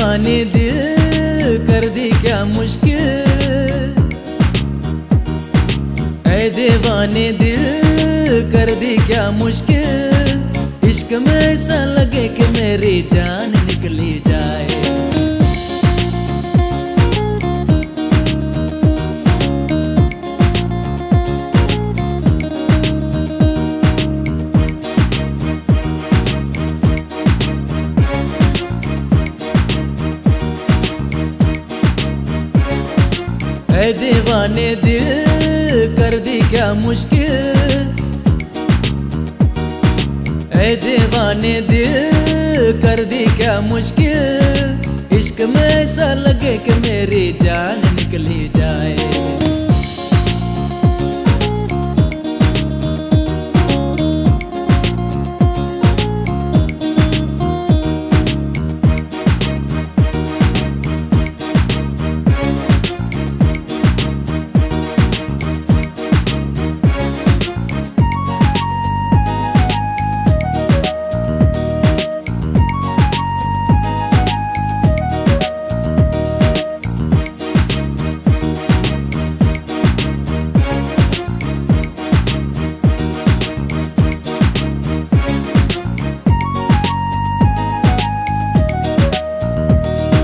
दीवाने दिल कर दी क्या मुश्किल? ऐ दीवाने दिल कर दी क्या मुश्किल? इश्क में ऐसा लगे कि मेरी जान है दीवाने दिल, कर दी क्या मुश्किल? है दीवाने दिल, कर दी क्या मुश्किल? इश्क में ऐसा लगे कि मेरी जान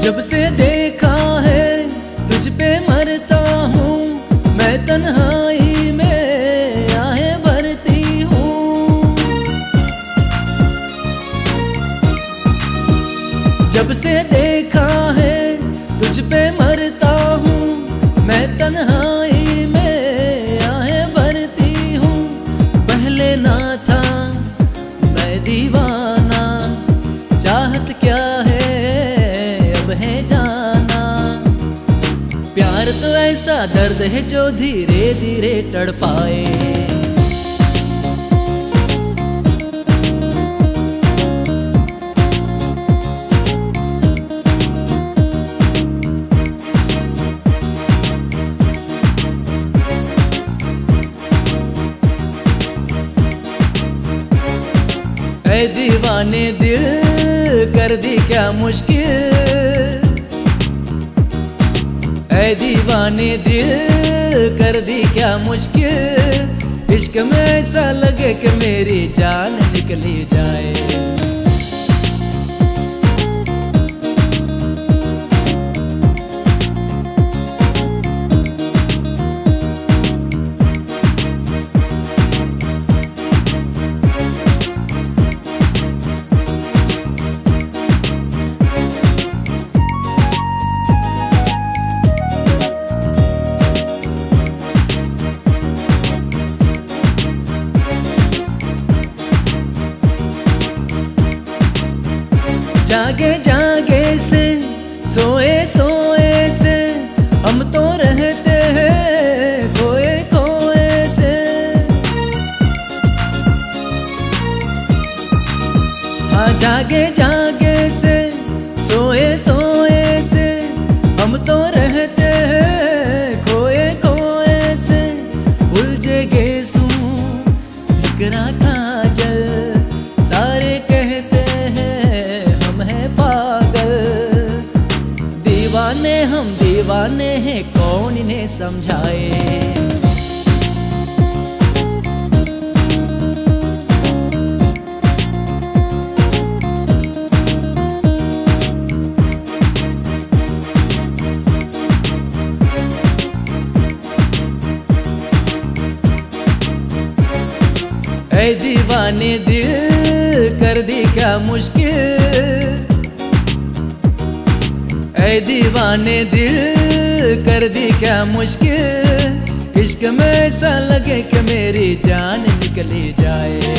जब से देखा है तुझ पे मरता हूँ, मैं तन्हाई में आहे भरती हूँ। जब से देखा है तुझ पे मरता हूँ, मैं तन्हाई प्यार तो ऐसा दर्द है जो धीरे धीरे तड़पाए दीवाने दिल कर दी क्या मुश्किल? ऐ दीवाने दिल कर दी क्या मुश्किल? इश्क में ऐसा लगे कि मेरी जान निकली जाए। जागे जागे से, सोए सोए से, हम तो रहते हैं खोए खोए से। हाँ जागे जागे दीवाने हैं कौन इन्हें समझाए। ऐ दीवाने दिल कर दी क्या मुश्किल? ऐ दीवाने दिल कर दी क्या मुश्किल? इश्क में ऐसा लगे कि मेरी जान निकली जाए।